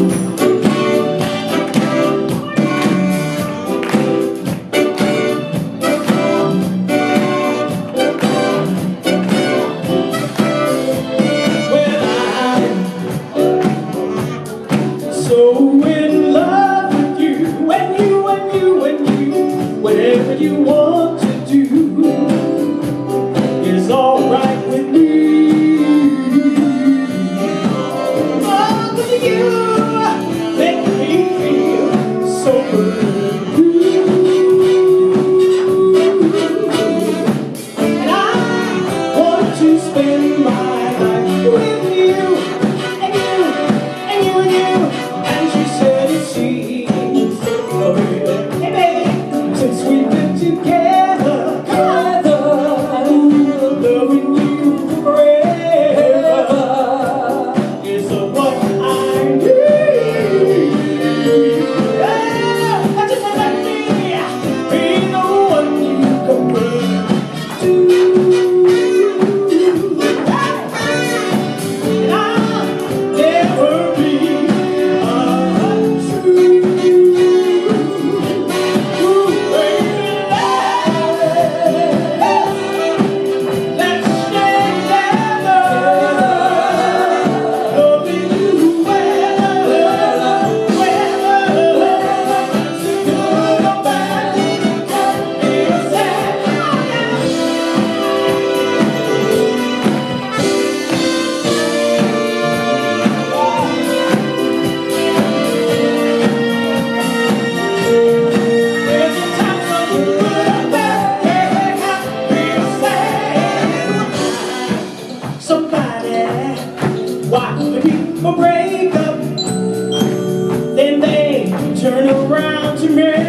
so 끔찍해 turn around to me.